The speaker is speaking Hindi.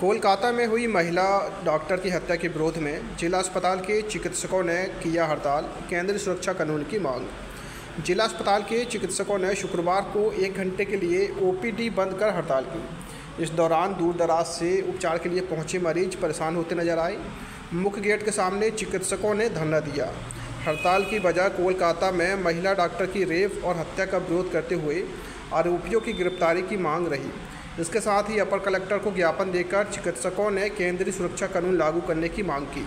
कोलकाता में हुई महिला डॉक्टर की हत्या के विरोध में जिला अस्पताल के चिकित्सकों ने किया हड़ताल, केंद्रीय सुरक्षा कानून की मांग। जिला अस्पताल के चिकित्सकों ने शुक्रवार को एक घंटे के लिए ओपीडी बंद कर हड़ताल की। इस दौरान दूर दराज से उपचार के लिए पहुँचे मरीज़ परेशान होते नज़र आए। मुख्य गेट के सामने चिकित्सकों ने धरना दिया। हड़ताल की वजह कोलकाता में महिला डॉक्टर की रेप और हत्या का विरोध करते हुए आरोपियों की गिरफ्तारी की मांग रही। इसके साथ ही अपर कलेक्टर को ज्ञापन देकर चिकित्सकों ने केंद्रीय सुरक्षा कानून लागू करने की मांग की।